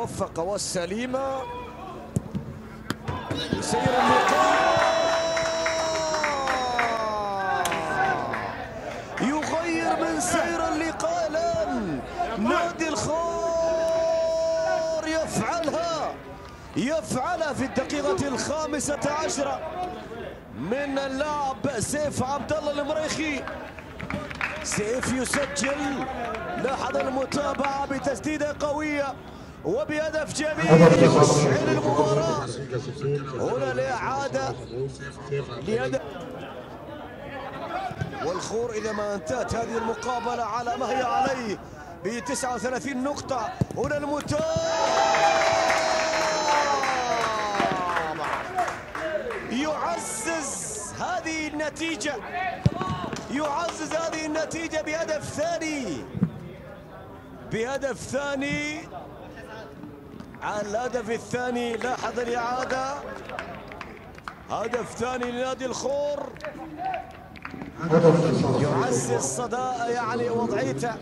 موفقة والسليمة يسير اللقاء. يغير من سير اللقاء الآن. نادي الخور يفعلها. يفعلها في الدقيقة الخامسة عشرة. من اللاعب سيف عبد الله المريخي. سيف يسجل. لاحظ المتابعة بتسديدة قوية. وبهدف جميل. يشعل المباراة. هنا الإعادة لهدف. والخور إذا ما انتهت هذه المقابلة على ما هي عليه ب 39 نقطة. هنا المتابعة يعزز هذه النتيجة. يعزز هذه النتيجة بهدف ثاني. بهدف ثاني. على الهدف الثاني لاحظ الإعادة هدف ثاني لنادي الخور. يعزز صداء يعني وضعيته.